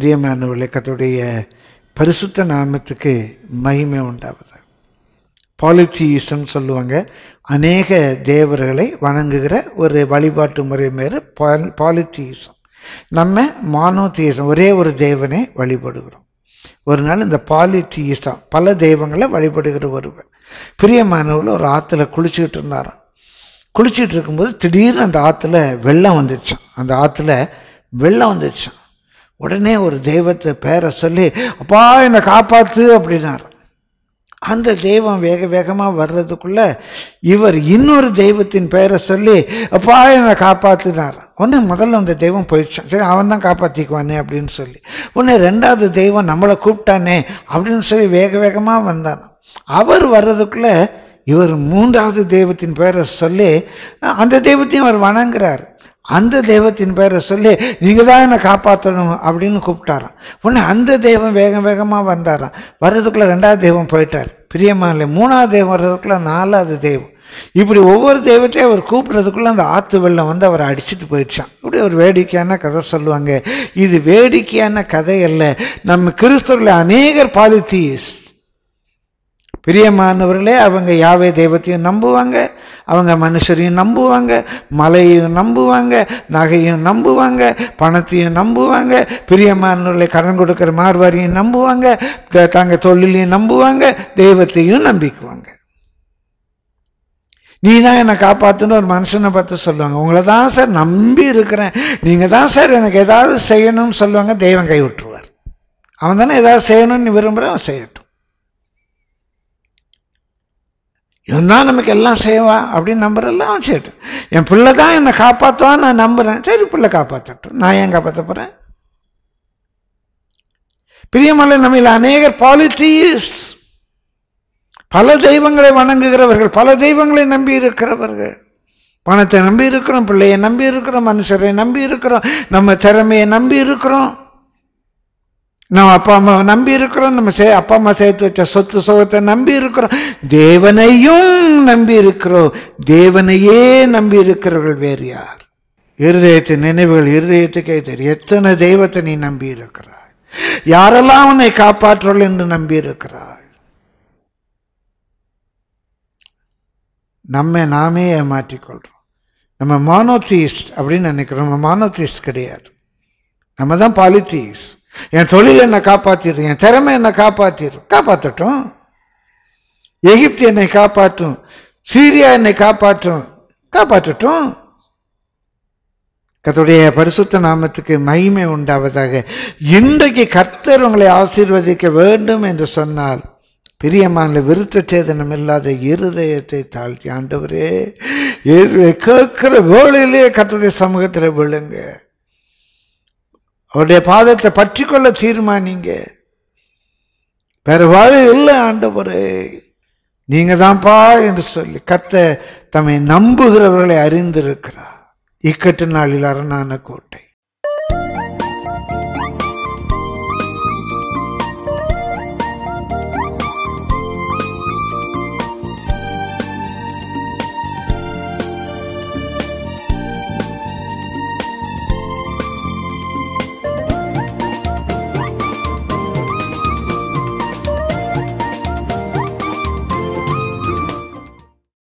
பிரியமானவர்களே கத்துடைய பரிசுத்த நாமத்துக்கு மகிமை உண்டாவதாக. பாலித்தீசம் சொல்லுவாங்க. அநேக தேவர்களை வணங்குகிற ஒரு வழிபாட்டு முறை மேலே பால் பாலித்தீசம் நம்ம மானோத்தீசம் ஒரே ஒரு தேவனை வழிபடுகிறோம். ஒரு நாள் இந்த பாலித்தீசம் பல தெய்வங்களை வழிபடுகிற ஒருவர் பிரியமானவர்கள் ஒரு ஆற்றுல குளிச்சுக்கிட்டு இருந்தாராம். குளிச்சுட்டு இருக்கும்போது திடீர்னு அந்த ஆற்றுல வெள்ளம் வந்துடுச்சான் அந்த ஆற்றுல வெள்ளம் வந்துடுச்சான் உடனே ஒரு தெய்வத்தை பேரை சொல்லி அப்பா என்னை காப்பாற்று அப்படின்னார். அந்த தெய்வம் வேக வேகமாக வர்றதுக்குள்ளே இவர் இன்னொரு தெய்வத்தின் பெயரை சொல்லி அப்பா என்னை காப்பாற்றினார் ஒன்று முதல்ல அந்த தெய்வம் போயிடுச்சான். சரி அவன் தான் காப்பாற்றிக்குவானே அப்படின்னு சொல்லி. ஒன்று ரெண்டாவது தெய்வம் நம்மளை கூப்பிட்டானே அப்படின்னு சொல்லி வேக வேகமாக வந்தான். அவர் வர்றதுக்குள்ளே இவர் மூன்றாவது தெய்வத்தின் பெயரை சொல்லி அந்த தெய்வத்தையும் அவர் வணங்குறார். அந்த தெய்வத்தின் பெயரை சொல்லி நீங்கள் தான் என்னை காப்பாற்றணும் அப்படின்னு கூப்பிட்டாராம். உடனே அந்த தெய்வம் வேகம் வேகமாக வந்தாராம். வர்றதுக்குள்ளே ரெண்டாவது தெய்வம் போயிட்டார். பிரியமான மூணாவது தெய்வம் வர்றதுக்குள்ளே நாலாவது தெய்வம். இப்படி ஒவ்வொரு தெய்வத்தையும் அவர் கூப்பிட்றதுக்குள்ளே அந்த ஆற்று வெள்ளம் வந்து அவரை அடிச்சுட்டு போயிடுச்சான் இப்படி ஒரு வேடிக்கையான கதை சொல்லுவாங்க. இது வேடிக்கையான கதை அல்ல. நம்ம கிறிஸ்தவர்களை அநேகர் பாலித்தீஸ். பிரியமானவர்களே அவங்க யாவே தெய்வத்தையும் நம்புவாங்க அவங்க மனுஷரையும் நம்புவாங்க மலையையும் நம்புவாங்க நகையும் நம்புவாங்க பணத்தையும் நம்புவாங்க பிரியமானவர்களை கடன் கொடுக்குற மார்வாரியும் நம்புவாங்க தாங்க தொழிலையும் நம்புவாங்க தெய்வத்தையும் நம்பிக்குவாங்க. நீ தான் என்னை காப்பாற்றுன்னு ஒரு மனுஷனை பார்த்து சொல்லுவாங்க. உங்களை தான் சார் நம்பி இருக்கிறேன். நீங்கள் தான் சார் எனக்கு ஏதாவது செய்யணும்னு சொல்லுவாங்க தெய்வம் கைவிட்டுருவார் அவன் தானே ஏதாவது செய்யணும்னு விரும்புகிறேன் அவன் செய்யட்டும். இவன் தான் நமக்கு எல்லாம் செய்வா அப்படின்னு நம்புறதெல்லாம் அவன் என் பிள்ளை தான் என்னை காப்பாற்றுவான்னு நான் நம்புகிறேன் சரி பிள்ளை காப்பாற்றட்டும் நான் ஏன் காப்பாற்ற போகிறேன் பிரியமல்ல நம்மில் அநேகர் பாலித்தீஸ் பல தெய்வங்களை வணங்குகிறவர்கள் பல தெய்வங்களை நம்பி இருக்கிறவர்கள் பணத்தை நம்பி இருக்கிறோம் பிள்ளையை நம்பி இருக்கிறோம் மனுஷரை நம்பி இருக்கிறோம் நம்ம திறமையை நம்பி இருக்கிறோம் நம்ம அப்பா அம்மாவை நம்பி இருக்கிறோம் நம்ம சே அப்பா அம்மா சேர்த்து வச்ச சொத்து சுகத்தை நம்பி இருக்கிறோம். தேவனையும் நம்பி இருக்கிறோம். தேவனையே நம்பி இருக்கிறவர்கள் வேறு யார்? இருதயத்தின் நினைவுகள் இருதயத்துக்கே தெரியும். எத்தனை தெய்வத்தை நீ நம்பி இருக்கிறாய்? யாரெல்லாம் உன்னை காப்பாற்றுவர்கள் என்று நம்பி இருக்கிறாய்? நம்ம நாமே ஏமாற்றிக்கொள்கிறோம். நம்ம மானோத்தீஸ்ட் அப்படின்னு நினைக்கிறோம். நம்ம மானோத்தீஸ்ட் கிடையாது. நம்ம தான் பாலித்தீஸ்ட் என் தொழில் என்னை காப்பாற்றிடும் என் திறமை என்னை காப்பாற்றிடும் காப்பாற்றட்டும் எகிப்து என்னை காப்பாற்றும் சீரியா என்னை காப்பாற்றும். காப்பாற்றட்டும் கத்துடைய பரிசுத்த நாமத்துக்கு மகிமை உண்டாவதாக. இன்றைக்கு கர்த்தர் உங்களை ஆசீர்வதிக்க வேண்டும் என்று சொன்னால் பிரியமான விருத்த சேதனம் இல்லாத இருதயத்தை தாழ்த்தி ஆண்டவரே கேட்கிற வேலையிலேயே கர்த்தருடைய சமூகத்தில் விழுங்க. அவருடைய பாதத்தை பற்றி கொள்ள தீர்மானிங்க. வேற வழி இல்லை ஆண்டவரே. நீங்கள் தான்ப்பா என்று சொல்லி கத்த தம்மை நம்புகிறவர்களை அறிந்திருக்கிறார். இக்கட்டு நாளில் அரணான கோட்டை.